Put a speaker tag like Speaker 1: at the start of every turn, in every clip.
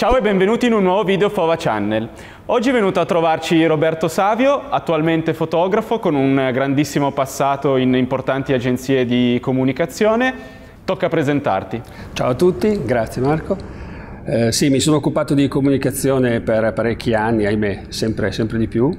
Speaker 1: Ciao e benvenuti in un nuovo video Fova Channel. Oggi è venuto a trovarci Roberto Savio, attualmente fotografo con un grandissimo passato in importanti agenzie di comunicazione. Tocca presentarti.
Speaker 2: Ciao a tutti, grazie Marco. Eh, sì, mi sono occupato di comunicazione per parecchi anni, ahimè, sempre, sempre di più,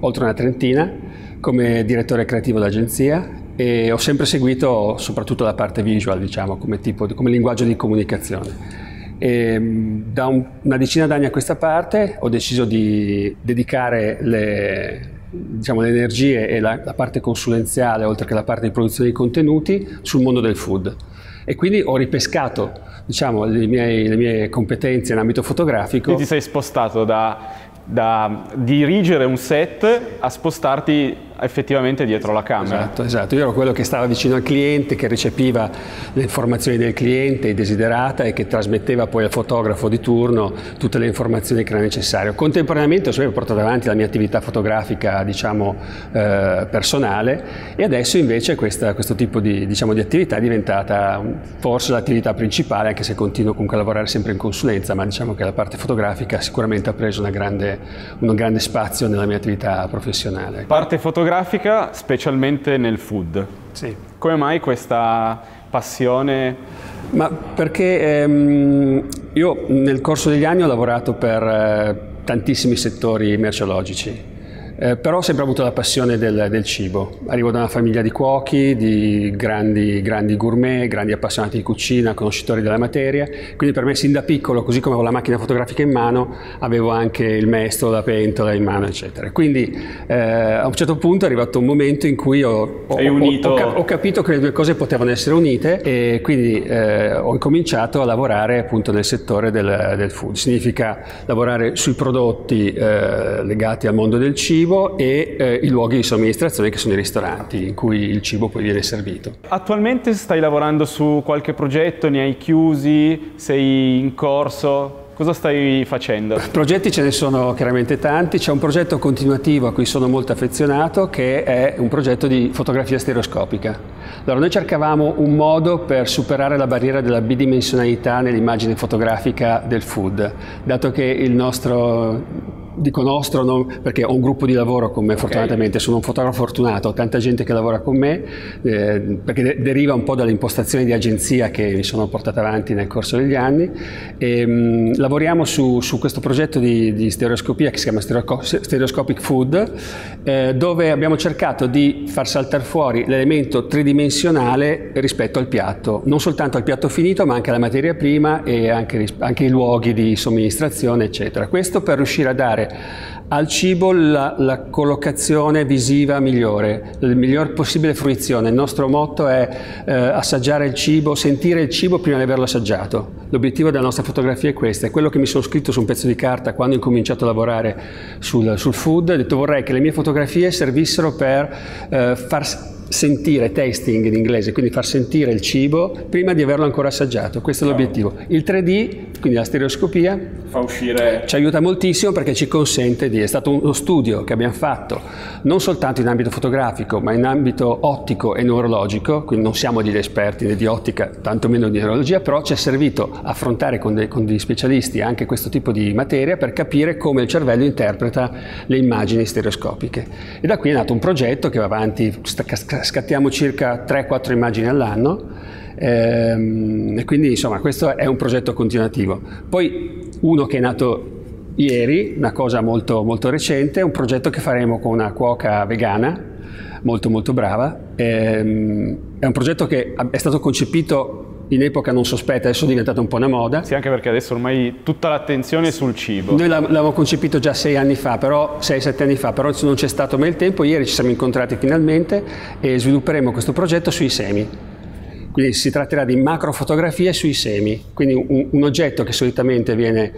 Speaker 2: oltre una trentina, come direttore creativo d'agenzia e ho sempre seguito soprattutto la parte visual, diciamo, come, tipo, come linguaggio di comunicazione. E mm, da un, una decina d'anni a questa parte ho deciso di dedicare le, diciamo, le energie e la, la, parte consulenziale, oltre che la parte di produzione di contenuti, sul mondo del food. E quindi ho ripescato diciamo, le, mie, le mie competenze in ambito fotografico.
Speaker 1: Quindi ti sei spostato da, da dirigere un set a spostarti effettivamente dietro la camera.
Speaker 2: Esatto, esatto. Io ero quello che stava vicino al cliente, che recepiva le informazioni del cliente, i desiderata e che trasmetteva poi al fotografo di turno tutte le informazioni che era necessario. Contemporaneamente ho sempre portato avanti la mia attività fotografica, diciamo, eh, personale e adesso invece questa, questo tipo di, diciamo, di attività è diventata forse l'attività principale, anche se continuo comunque a lavorare sempre in consulenza, ma diciamo che la parte fotografica sicuramente ha preso grande, un grande spazio nella mia attività professionale.
Speaker 1: Parte fotografica fotografica, specialmente nel food.
Speaker 2: Sì.
Speaker 1: Come mai questa passione?
Speaker 2: Ma perché ehm, io nel corso degli anni ho lavorato per eh, tantissimi settori merceologici eh, però ho sempre avuto la passione del, del, cibo. Arrivo da una famiglia di cuochi, di grandi, grandi, gourmet, grandi appassionati di cucina, conoscitori della materia, quindi per me sin da piccolo, così come avevo la macchina fotografica in mano, avevo anche il mestolo, la pentola in mano, eccetera. Quindi eh, a un certo punto è arrivato un momento in cui ho, ho,
Speaker 1: ho,
Speaker 2: ho capito che le due cose potevano essere unite e quindi eh, ho incominciato a lavorare appunto nel settore del, del food. Significa lavorare sui prodotti eh, legati al mondo del cibo, cibo e eh, i luoghi di somministrazione che sono i ristoranti in cui il cibo poi viene servito.
Speaker 1: Attualmente stai lavorando su qualche progetto, ne hai chiusi, sei in corso? Cosa stai facendo?
Speaker 2: Progetti ce ne sono chiaramente tanti, c'è un progetto continuativo a cui sono molto affezionato che è un progetto di fotografia stereoscopica. Allora noi cercavamo un modo per superare la barriera della bidimensionalità nell'immagine fotografica del food, dato che il nostro dico nostro non, perché ho un gruppo di lavoro con me okay. fortunatamente, sono un fotografo fortunato, ho tanta gente che lavora con me eh, perché de deriva un po' dall'impostazione di agenzia che mi sono portata avanti nel corso degli anni e, mh, lavoriamo su, su, questo progetto di, di, stereoscopia che si chiama Stereoscopic Food eh, dove abbiamo cercato di far saltare fuori l'elemento tridimensionale rispetto al piatto, non soltanto al piatto finito ma anche alla materia prima e anche, anche i luoghi di somministrazione eccetera. Questo per riuscire a dare al cibo la, la, collocazione visiva migliore, la miglior possibile fruizione. Il nostro motto è eh, assaggiare il cibo, sentire il cibo prima di averlo assaggiato. L'obiettivo della nostra fotografia è questo, è quello che mi sono scritto su un pezzo di carta quando ho incominciato a lavorare sul, sul food, ho detto vorrei che le mie fotografie servissero per eh, far sentire, tasting in inglese, quindi far sentire il cibo prima di averlo ancora assaggiato. Questo è l'obiettivo. Il 3D, quindi la stereoscopia,
Speaker 1: fa uscire...
Speaker 2: ci aiuta moltissimo perché ci consente di... è stato uno studio che abbiamo fatto non soltanto in ambito fotografico, ma in ambito ottico e neurologico, quindi non siamo degli esperti né di ottica, tantomeno di neurologia, però ci è servito affrontare con, dei, con degli specialisti anche questo tipo di materia per capire come il cervello interpreta le immagini stereoscopiche. E da qui è nato un progetto che va avanti, scattiamo circa 3-4 immagini all'anno ehm, e quindi insomma questo è un progetto continuativo. Poi uno che è nato ieri, una cosa molto, molto recente, un progetto che faremo con una cuoca vegana molto molto brava. Ehm, è un progetto che è stato concepito in epoca non sospetta, adesso è diventata un po' una moda.
Speaker 1: Sì, anche perché adesso ormai tutta l'attenzione è sul cibo.
Speaker 2: Noi l'avevamo concepito già sei anni fa, però, sei, sette anni fa, però non c'è stato mai il tempo, ieri ci siamo incontrati finalmente e svilupperemo questo progetto sui semi. Quindi si tratterà di macrofotografie sui semi, quindi un, un oggetto che solitamente viene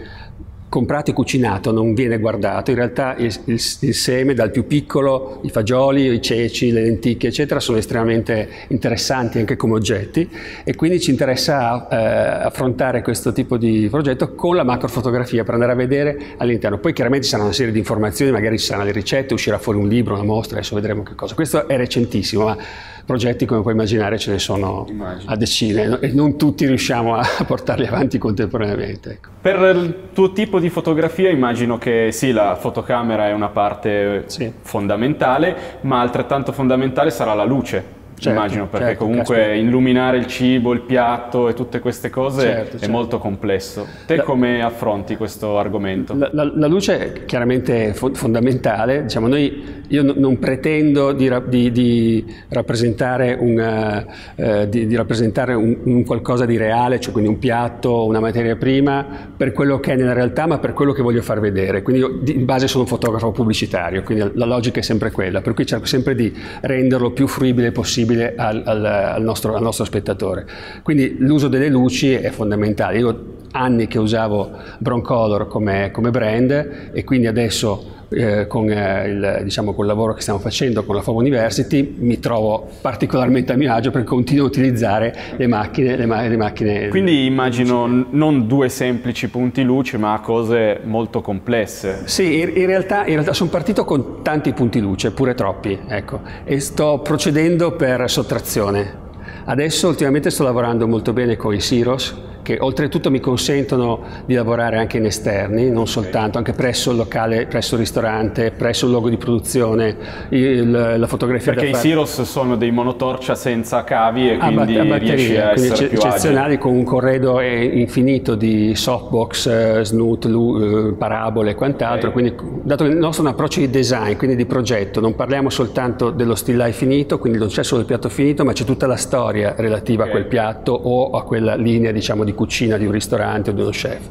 Speaker 2: comprato e cucinato non viene guardato, in realtà il, il, il, seme dal più piccolo, i fagioli, i ceci, le lenticchie eccetera sono estremamente interessanti anche come oggetti e quindi ci interessa eh, affrontare questo tipo di progetto con la macrofotografia per andare a vedere all'interno. Poi chiaramente ci sarà una serie di informazioni, magari ci saranno le ricette, uscirà fuori un libro, una mostra, adesso vedremo che cosa. Questo è recentissimo, ma progetti come puoi immaginare ce ne sono Immagino. a decine e non tutti riusciamo a portarli avanti contemporaneamente. Ecco.
Speaker 1: Per il tuo tipo di fotografia immagino che sì, la fotocamera è una parte sì. fondamentale, ma altrettanto fondamentale sarà la luce. Certo, immagino, perché certo, comunque caspita. illuminare il cibo, il piatto e tutte queste cose certo, è certo. molto complesso. Te la, come affronti questo argomento?
Speaker 2: La, la, la luce è chiaramente fondamentale, diciamo, noi, io n- non pretendo di, di, di rappresentare, una, eh, di, di rappresentare un, un, qualcosa di reale, cioè quindi un piatto, una materia prima, per quello che è nella realtà, ma per quello che voglio far vedere. Quindi io di base sono un fotografo pubblicitario, quindi la logica è sempre quella, per cui cerco sempre di renderlo più fruibile possibile possibile al, al, al, nostro, al nostro spettatore. Quindi l'uso delle luci è fondamentale. Io anni che usavo Broncolor come, come brand e quindi adesso eh, con, eh, il, diciamo, col lavoro che stiamo facendo con la FOM University mi trovo particolarmente a mio agio perché continuo a utilizzare le macchine. Le, ma le macchine
Speaker 1: Quindi immagino non due semplici punti luce ma cose molto complesse.
Speaker 2: Sì, in, in, realtà, in realtà sono partito con tanti punti luce, pure troppi, ecco, e sto procedendo per sottrazione. Adesso ultimamente sto lavorando molto bene con i Siros, che oltretutto mi consentono di lavorare anche in esterni, non soltanto, anche presso il locale, presso il ristorante, presso il luogo di produzione, il, la fotografia
Speaker 1: Perché i Siros sono dei monotorcia senza cavi e quindi
Speaker 2: a,
Speaker 1: bat- a batteria,
Speaker 2: a quindi eccezionali agile. con un corredo infinito di softbox, eh, snoot, eh, parabole e quant'altro, okay. quindi dato che il nostro è un approccio di design, quindi di progetto, non parliamo soltanto dello still life finito, quindi non c'è solo il piatto finito, ma c'è tutta la storia relativa okay. a quel piatto o a quella linea diciamo di cucina di un ristorante o di uno chef.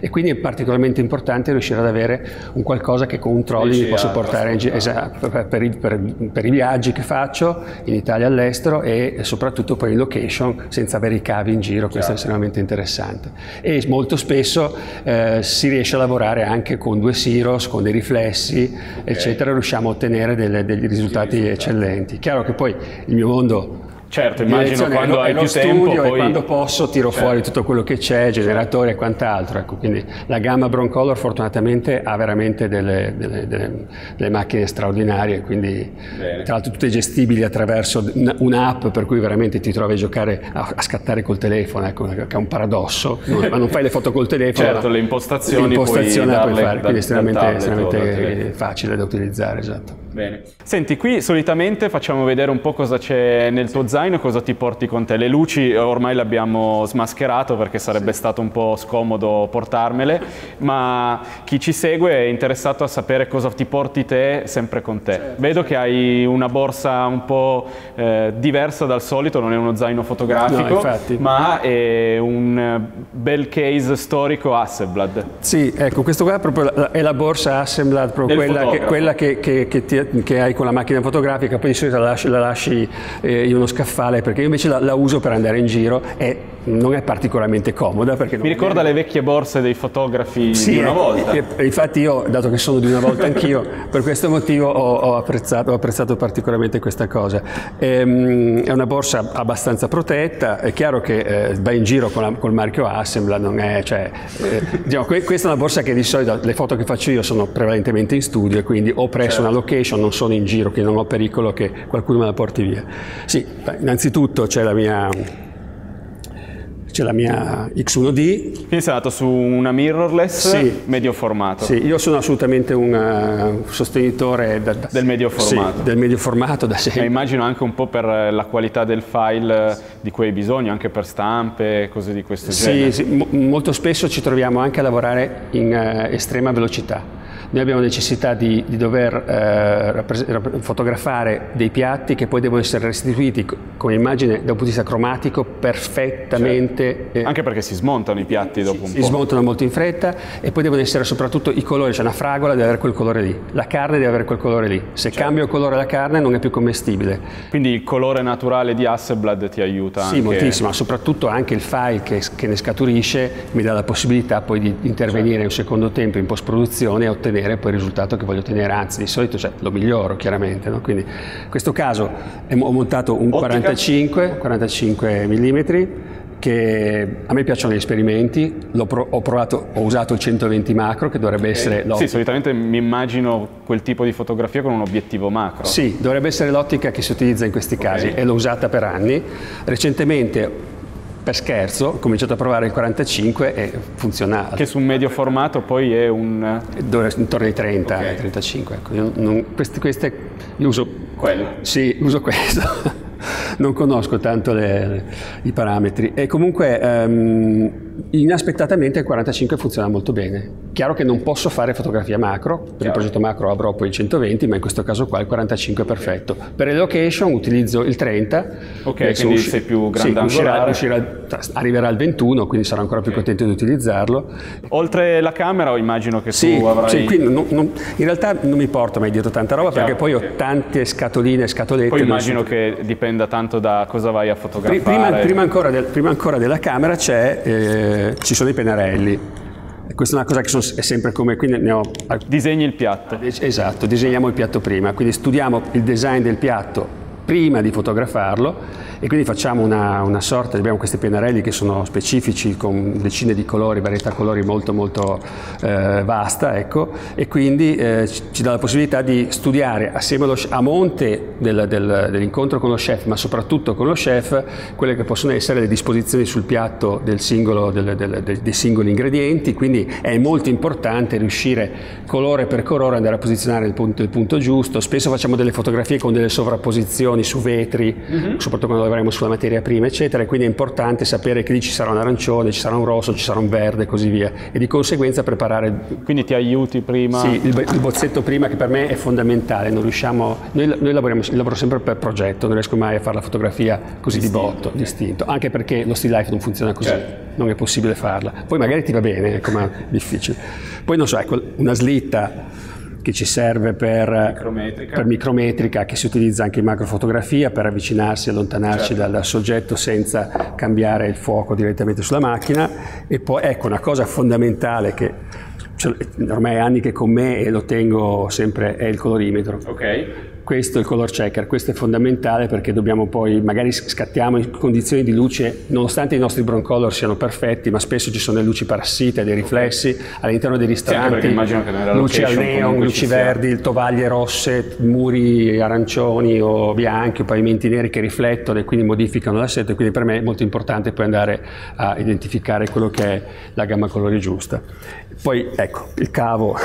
Speaker 2: E quindi è particolarmente importante riuscire ad avere un qualcosa che con un trolley mi posso portare in esatto, per, per, per, per, i viaggi che faccio in Italia e all'estero e soprattutto poi in location senza avere i cavi in giro, questo è estremamente interessante. E molto spesso eh, si riesce a lavorare anche con due Siros, con dei riflessi, okay. eccetera, riusciamo a ottenere delle, degli risultati eccellenti. Chiaro che poi il mio mondo
Speaker 1: Certo, immagino quando hai più tempo poi...
Speaker 2: quando posso tiro certo. fuori tutto quello che c'è, generatori e quant'altro. Ecco, quindi la gamma Broncolor fortunatamente ha veramente delle, delle, delle, delle macchine straordinarie, quindi Bene. tra l'altro tutte gestibili attraverso un'app per cui veramente ti trovi a giocare, a, a scattare col telefono, ecco, che è un paradosso, non, ma non fai le foto col telefono.
Speaker 1: certo, le impostazioni,
Speaker 2: l'impostazione
Speaker 1: puoi,
Speaker 2: puoi fare, quindi è estremamente, estremamente facile da utilizzare, esatto.
Speaker 1: Bene. Senti, qui solitamente facciamo vedere un po' cosa c'è nel tuo zaino, cosa ti porti con te. Le luci ormai le abbiamo smascherato perché sarebbe sì. stato un po' scomodo portarmele, ma chi ci segue è interessato a sapere cosa ti porti te sempre con te. Certo, Vedo certo. che hai una borsa un po' eh, diversa dal solito, non è uno zaino fotografico, no, ma è un bel case storico Hasselblad.
Speaker 2: Sì, ecco, questo qua è proprio la, è la borsa Hasselblad, proprio quella, che, quella che, che, che ti che hai con la macchina fotografica, poi di solito la lasci, la lasci eh, in uno scaffale perché io invece la, la, uso per andare in giro e non è particolarmente comoda.
Speaker 1: Mi ricorda è... le vecchie borse dei fotografi sì, di una volta.
Speaker 2: E, e, infatti io, dato che sono di una volta anch'io, per questo motivo ho, ho, apprezzato, ho, apprezzato, particolarmente questa cosa. Ehm, è una borsa abbastanza protetta, è chiaro che eh, va in giro con la, col marchio Assembla, non è, cioè, eh, diciamo, questa è una borsa che di solito le foto che faccio io sono prevalentemente in studio e quindi o presso certo. una location non sono in giro, che non ho pericolo che qualcuno me la porti via. Sì, innanzitutto c'è la mia c'è la mia X1D.
Speaker 1: Quindi sei andato su una mirrorless sì. medio formato.
Speaker 2: Sì, io sono assolutamente un uh, sostenitore da, da,
Speaker 1: del medio formato.
Speaker 2: Sì, del medio formato da sempre.
Speaker 1: E immagino anche un po' per la qualità del file di cui hai bisogno, anche per stampe, cose di questo
Speaker 2: sì,
Speaker 1: genere.
Speaker 2: Sì, molto spesso ci troviamo anche a lavorare in uh, estrema velocità noi abbiamo necessità di, di dover eh, fotografare dei piatti che poi devono essere restituiti con immagine da un punto di vista cromatico perfettamente.
Speaker 1: Certo. Anche perché si smontano i piatti dopo un
Speaker 2: si
Speaker 1: po'.
Speaker 2: Si smontano molto in fretta e poi devono essere soprattutto i colori, cioè una fragola deve avere quel colore lì, la carne deve avere quel colore lì. Se certo. cambia il colore della carne non è più commestibile.
Speaker 1: Quindi il colore naturale di Hasselblad ti aiuta?
Speaker 2: Sì, anche... moltissimo, ma soprattutto anche il file che, che, ne scaturisce mi dà la possibilità poi di intervenire certo. un secondo tempo in post produzione e ottenere ottenere poi il risultato che voglio ottenere, anzi di solito cioè, lo miglioro chiaramente. No? Quindi in questo caso ho montato un 45, 45 mm che a me piacciono gli esperimenti, pro- ho, provato, ho usato il 120 macro che dovrebbe essere
Speaker 1: l'ottica. Sì, solitamente mi immagino quel tipo di fotografia con un obiettivo macro.
Speaker 2: Sì, dovrebbe essere l'ottica che si utilizza in questi casi okay. e l'ho usata per anni. Recentemente per scherzo ho cominciato a provare il 45 e funzionava.
Speaker 1: Che su un medio formato poi è un...
Speaker 2: Intorno ai 30, okay. 35. Ecco. Non, queste, queste io uso...
Speaker 1: Quello?
Speaker 2: Sì, uso questo non conosco tanto le, le, i parametri. E comunque um, inaspettatamente il 45 funziona molto bene. Chiaro che non posso fare fotografia macro, per Chiaro. il progetto macro avrò poi il 120, ma in questo caso qua il 45 è perfetto. Per le location utilizzo il 30.
Speaker 1: Ok, quindi usci- sei più grandangolare.
Speaker 2: Sì, uscirà, uscirà, arriverà al 21, quindi sarò ancora più contento di utilizzarlo.
Speaker 1: Oltre la camera immagino che
Speaker 2: sì,
Speaker 1: tu avrai...
Speaker 2: Sì, quindi non, non, in realtà non mi porto mai dietro tanta roba perché poi ho tante scatoline e scatolette.
Speaker 1: Poi immagino che dipenda tanto da cosa vai a fotografare.
Speaker 2: Prima, prima, ancora, del, prima ancora, della camera eh, ci sono i pennarelli. Questa è una cosa che sono, è sempre come... Quindi ne ho,
Speaker 1: Disegni il piatto.
Speaker 2: Esatto, disegniamo il piatto prima, quindi studiamo il design del piatto prima di fotografarlo e quindi facciamo una, una, sorta, abbiamo questi pennarelli che sono specifici con decine di colori, varietà colori molto molto eh, vasta, ecco, e quindi eh, ci dà la possibilità di studiare assieme allo, a monte del, del, dell'incontro con lo chef, ma soprattutto con lo chef, quelle che possono essere le disposizioni sul piatto del singolo, del, dei singoli ingredienti, quindi è molto importante riuscire colore per colore andare a posizionare il punto, il punto giusto, spesso facciamo delle fotografie con delle sovrapposizioni su vetri, mm-hmm. soprattutto quando lavoreremo sulla materia prima, eccetera, e quindi è importante sapere che lì ci sarà un arancione, ci sarà un rosso, ci sarà un verde e così via, e di conseguenza preparare...
Speaker 1: Quindi ti aiuti prima?
Speaker 2: Sì, il, il bozzetto prima che per me è fondamentale, non riusciamo... Noi, noi lavoriamo, lavoro sempre per progetto, non riesco mai a fare la fotografia così distinto, di botto, okay. distinto, anche perché lo still life non funziona così, certo. non è possibile farla. Poi magari ti va bene, ecco, ma è difficile. Poi non so, ecco, una slitta che ci serve per
Speaker 1: micrometrica.
Speaker 2: per micrometrica, che si utilizza anche in macrofotografia per avvicinarsi e allontanarsi certo. dal soggetto senza cambiare il fuoco direttamente sulla macchina. E poi ecco una cosa fondamentale che cioè, ormai è anni che con me e lo tengo sempre è il colorimetro.
Speaker 1: Ok
Speaker 2: questo è il color checker, questo è fondamentale perché dobbiamo poi, magari scattiamo in condizioni di luce, nonostante i nostri broncolor siano perfetti, ma spesso ci sono delle luci parassite, dei riflessi all'interno dei ristoranti,
Speaker 1: sì,
Speaker 2: luci al neon, luci verdi, tovaglie rosse, muri arancioni o bianchi, o pavimenti neri che riflettono e quindi modificano l'assetto, quindi per me è molto importante poi andare a identificare quello che è la gamma colori giusta. Poi ecco, il cavo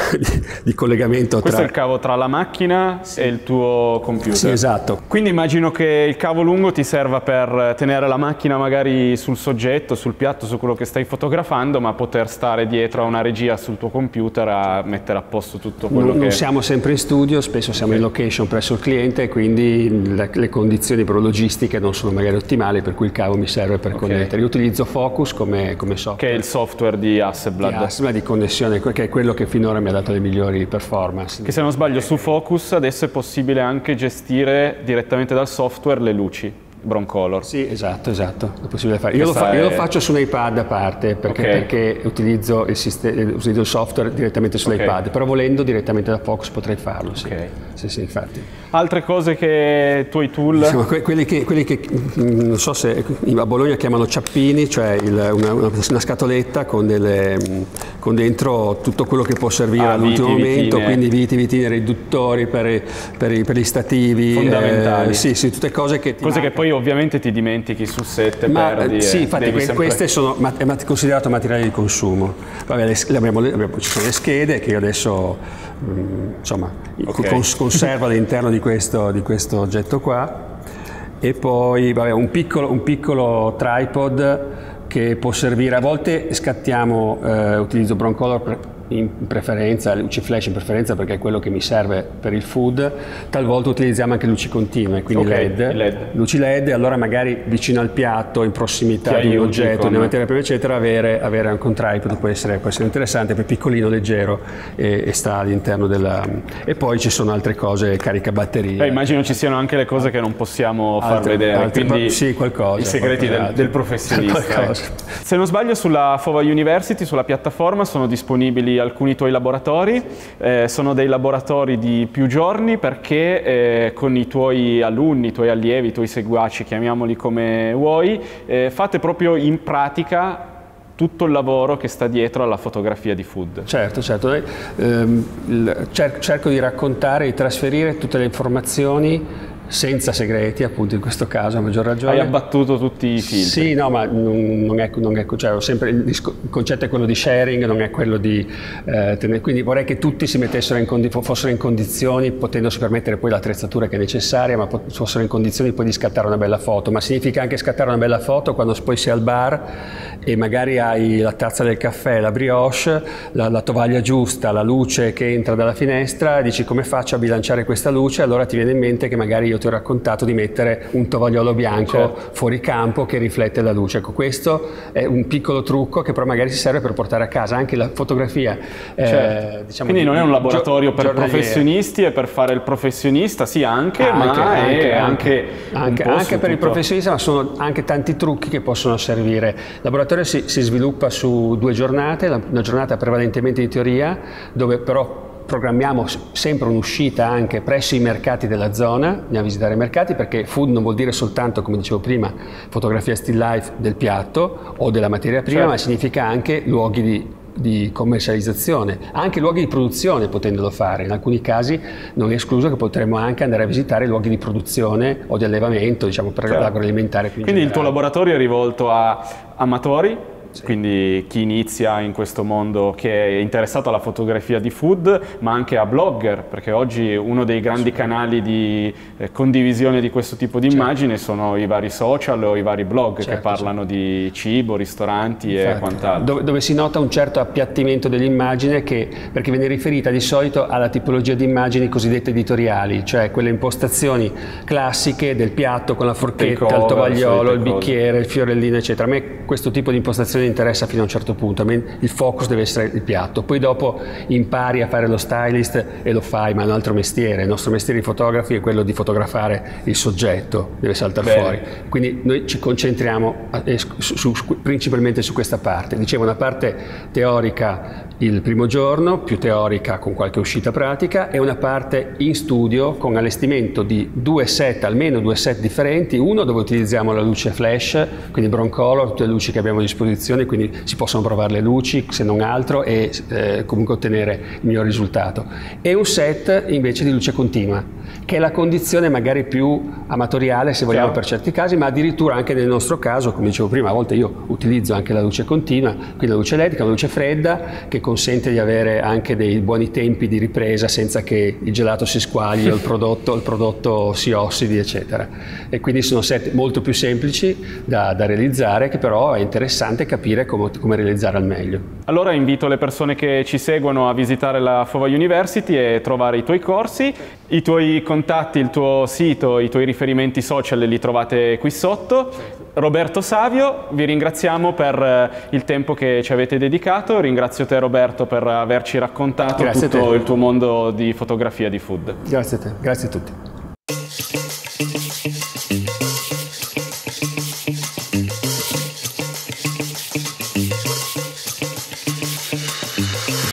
Speaker 2: di collegamento
Speaker 1: Questo
Speaker 2: tra...
Speaker 1: è il cavo tra la macchina sì. e il tuo computer.
Speaker 2: Sì, esatto.
Speaker 1: Quindi immagino che il cavo lungo ti serva per tenere la macchina magari sul soggetto, sul piatto, su quello che stai fotografando, ma poter stare dietro a una regia sul tuo computer a mettere a posto tutto quello
Speaker 2: non,
Speaker 1: che...
Speaker 2: Non siamo sempre in studio, spesso siamo okay. in location presso il cliente quindi le, le condizioni però logistiche non sono magari ottimali, per cui il cavo mi serve per okay. connettere. Io utilizzo Focus come, come, software.
Speaker 1: Che è il software di Hasselblad.
Speaker 2: Di Hasselblad di connessione, che è quello che finora mi ha dato le migliori performance.
Speaker 1: Che se non sbaglio su Focus adesso è possibile anche gestire direttamente dal software le luci. Broncolor.
Speaker 2: Sì, esatto, esatto, è possibile fare. Io lo, fa- è... io lo, faccio su un iPad a parte perché, okay. perché utilizzo, il sistema, utilizzo, il software direttamente sull'iPad, okay. però volendo direttamente da Focus potrei farlo, sì. Okay. Sì, sì, infatti.
Speaker 1: Altre cose che tuoi tool?
Speaker 2: Diciamo, quelli, che, quelli, che, mm, non so se a Bologna chiamano ciappini, cioè il, una, una, scatoletta con, delle, mm, con, dentro tutto quello che può servire ah, all'ultimo viti, momento, vitine. quindi viti, vitine, riduttori per, per, per gli stativi.
Speaker 1: Fondamentali.
Speaker 2: Eh, sì, sì, tutte cose che...
Speaker 1: Cose che poi ovviamente ti dimentichi su set,
Speaker 2: ma,
Speaker 1: perdi.
Speaker 2: Sì, infatti que- sempre... queste sono è considerato materiale di consumo. Vabbè, le, le abbiamo, abbiamo, ci sono le schede che io adesso mh, mm, insomma, okay. cons- conservo all'interno di questo, di questo, oggetto qua. E poi vabbè, un, piccolo, un piccolo tripod che può servire, a volte scattiamo, eh, utilizzo Broncolor in preferenza, luci flash in preferenza perché è quello che mi serve per il food, talvolta utilizziamo anche luci continue, quindi okay, LED, LED, luci LED, allora magari vicino al piatto, in prossimità di un oggetto, di una materia prima eccetera, avere, avere anche un tripod può essere, può essere interessante, poi piccolino, leggero e, e, sta all'interno della... e poi ci sono altre cose, carica batterie.
Speaker 1: Beh, immagino ci siano anche le cose che non possiamo altre, far vedere, altre, quindi
Speaker 2: sì, qualcosa,
Speaker 1: i segreti del, del, professionista. Eh. Se non sbaglio sulla Fova University, sulla piattaforma sono disponibili di alcuni tuoi laboratori, eh, sono dei laboratori di più giorni perché eh, con i tuoi alunni, i tuoi allievi, i tuoi seguaci, chiamiamoli come vuoi, eh, fate proprio in pratica tutto il lavoro che sta dietro alla fotografia di food.
Speaker 2: Certo, certo. Ehm, cerco di raccontare, di trasferire tutte le informazioni senza segreti, appunto in questo caso a maggior ragione.
Speaker 1: Hai abbattuto tutti i filtri?
Speaker 2: Sì, no, ma non è, non è cioè, sempre, il concetto è quello di sharing, non è quello di eh, tenere, quindi vorrei che tutti si mettessero in condi, fossero in condizioni, potendosi permettere poi l'attrezzatura che è necessaria, ma fossero in condizioni poi di scattare una bella foto, ma significa anche scattare una bella foto quando poi sei al bar e magari hai la tazza del caffè, la brioche, la, la tovaglia giusta, la luce che entra dalla finestra, dici come faccio a bilanciare questa luce, allora ti viene in mente che magari io ti ho raccontato di mettere un tovagliolo bianco certo. fuori campo che riflette la luce. Ecco, questo è un piccolo trucco che però magari si serve per portare a casa anche la fotografia.
Speaker 1: Eh, certo. Eh, diciamo Quindi non è un laboratorio per professionisti e per fare il professionista, sì anche, anche ma anche, anche,
Speaker 2: anche, anche per il professionista, ma sono anche tanti trucchi che possono servire. Il laboratorio si, si sviluppa su due giornate, una giornata prevalentemente di teoria, dove però programmiamo sempre un'uscita anche presso i mercati della zona, andiamo a visitare i mercati perché food non vuol dire soltanto, come dicevo prima, fotografia still life del piatto o della materia prima, certo. ma significa anche luoghi di, di commercializzazione, anche luoghi di produzione potendolo fare, in alcuni casi non è escluso che potremmo anche andare a visitare luoghi di produzione o di allevamento, diciamo per certo. l'agroalimentare.
Speaker 1: Quindi il tuo laboratorio è rivolto a amatori, sì. Quindi chi inizia in questo mondo che è interessato alla fotografia di food, ma anche a blogger, perché oggi uno dei grandi canali di eh, condivisione di questo tipo di certo. immagini sono i vari social o i vari blog certo, che parlano certo. di cibo, ristoranti Infatti, e quant'altro.
Speaker 2: Dove, dove, si nota un certo appiattimento dell'immagine che, perché viene riferita di solito alla tipologia di immagini cosiddette editoriali, cioè quelle impostazioni classiche del piatto con la forchetta, cover, il tovagliolo, il bicchiere, il fiorellino, eccetera. A me questo tipo di impostazione interessa fino a un certo punto, il focus deve essere il piatto, poi dopo impari a fare lo stylist e lo fai, ma è un altro mestiere, il nostro mestiere di fotografi è quello di fotografare il soggetto, deve saltare Bene. fuori, quindi noi ci concentriamo su, su, principalmente su questa parte, dicevo una parte teorica il primo giorno, più teorica con qualche uscita pratica e una parte in studio con allestimento di due set, almeno due set differenti, uno dove utilizziamo la luce flash, quindi broncolor, tutte le luci che abbiamo a disposizione, quindi si possono provare le luci se non altro e eh, comunque ottenere il miglior risultato, e un set invece di luce continua, che è la condizione magari più amatoriale se vogliamo Chiaro. per certi casi, ma addirittura anche nel nostro caso, come dicevo prima, a volte io utilizzo anche la luce continua, quindi la luce elettrica, la luce fredda, che consente di avere anche dei buoni tempi di ripresa senza che il gelato si squagli o il prodotto, il prodotto si ossidi, eccetera. E quindi sono set molto più semplici da, da realizzare, che però è interessante capire come, come realizzare al meglio.
Speaker 1: Allora invito le persone che ci seguono a visitare la Fova University e trovare i tuoi corsi, i tuoi contatti, il tuo sito, i tuoi riferimenti social li trovate qui sotto. Roberto Savio, vi ringraziamo per eh, il tempo che ci avete dedicato, ringrazio te Roberto per averci raccontato Grazie tutto il tuo mondo di fotografia di food.
Speaker 2: Grazie a te, grazie a tutti.